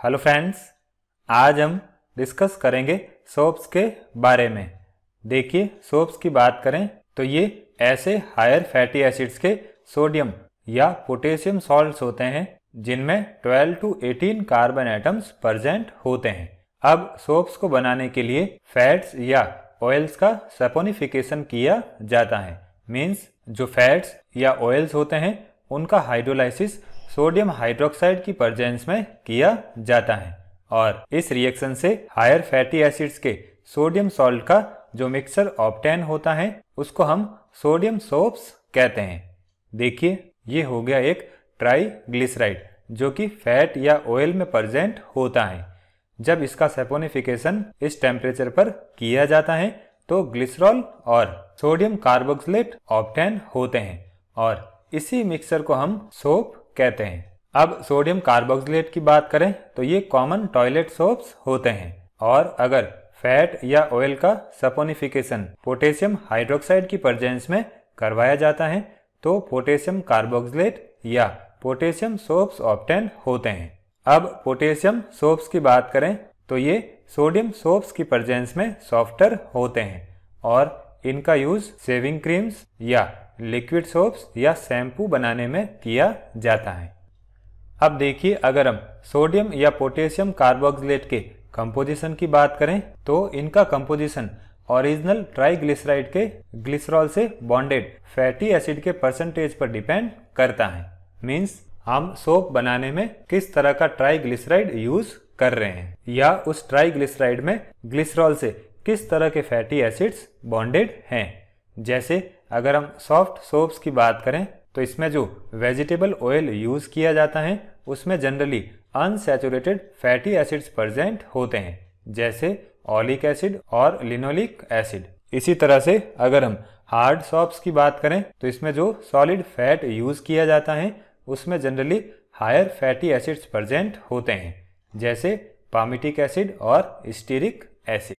Hello friends, आज हम discuss करेंगे सोप्स के बारे में। देखिए, सोप्स की बात करें तो ये ऐसे हायर फैटी एसिड्स के सोडियम या पोटेशियम सॉल्ट्स होते हैं, जिनमें 12 टू 18 कार्बन एटम्स प्रेजेंट होते हैं। अब सोप्स को बनाने के लिए फैट्स या ऑयल्स का सेपोनिफिकेशन किया जाता है। मीन्स जो फैट्स या ऑयल्स होते हैं, उनका हाइड्रोलाइसिस सोडियम हाइड्रोक्साइड की प्रजेंस में किया जाता है और इस रिएक्शन से हायर फैटी एसिड्स के सोडियम सॉल्ट का जो मिक्सर ऑप्टेन होता है, उसको हम सोडियम सोप्स कहते हैं। देखिए, ये हो गया एक ट्राई ग्लिसराइड जो कि फैट या ऑयल में प्रजेंट होता है। जब इसका सेपोनिफिकेशन इस टेम्परेचर पर किया जाता है तो ग्लिसरॉल और सोडियम कार्बोक्सिलेट ऑप्टेन होते हैं और इसी मिक्सर को हम सोप कहते हैं। अब सोडियम कार्बोक्सिलेट की बात करें तो ये कॉमन टॉयलेट सोप्स होते हैं। और अगर फैट या ऑयल का सपोनिफिकेशन पोटेशियम हाइड्रोक्साइड की प्रजेंस में करवाया जाता है तो पोटेशियम कार्बोक्सिलेट या पोटेशियम सोप्स ऑप्टेन होते हैं। अब पोटेशियम सोप्स की बात करें तो ये सोडियम सोप्स की प्रजेंस में सॉफ्टर होते हैं। और इनका यूज़ सेविंग क्रीम्स या लिक्विड सोप्स या शैम्पू बनाने में किया जाता है। अब देखिए, अगर हम सोडियम या पोटेशियम कार्बोक्सिलेट के कंपोजिशन की बात करें तो इनका कंपोजिशन ओरिजिनल ट्राइग्लिसराइड के ग्लिसरॉल से बॉन्डेड फैटी एसिड के परसेंटेज पर डिपेंड करता है। मींस, हम सोप बनाने में किस तरह का ट्राइग्लिसराइड यूज़ कर रहे हैं, या उस ट्राइग्लिसराइड में ग्लिसरॉल से किस तरह के फैटी एसिड्स बॉन्डेड हैं। जैसे अगर हम सॉफ्ट सोप्स की बात करें तो इसमें जो वेजिटेबल ऑयल यूज़ किया जाता है, उसमें generally unsaturated fatty acids present होते हैं, जैसे ऑलिक एसिड और लिनोलिक एसिड इसी तरह से अगर हम हार्ड सॉप्स की बात करें तो इसमें जो सॉलिड फैट यूज़ किया जाता है, उसमें generally higher fatty acids present होते हैं, जैसे पामिटिक एसिड और स्टीरिक एसिड